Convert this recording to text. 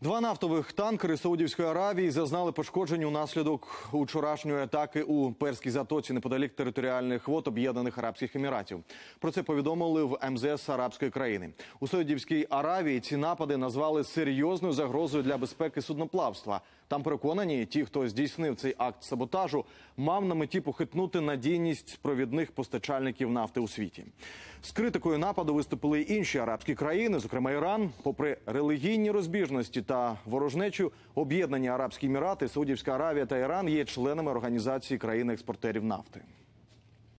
Два нафтових танкери Саудівської Аравії зазнали пошкоджень унаслідок вчорашньої атаки у Перській затоці неподалік територіальних вод Об'єднаних Арабських Еміратів. Про це повідомили в МЗС арабської країни. У Саудівській Аравії ці напади назвали серйозною загрозою для безпеки судноплавства. Там переконані, ті, хто здійснив цей акт саботажу, мав на меті похитнути надійність провідних постачальників нафти у світі. З критикою нападу виступили й інші арабські країни, зокрема Іран, попри релігійні розбіжності та ворожнечу, об'єднані Арабські Емірати, Саудівська Аравія та Іран є членами організації країн-експортерів нафти.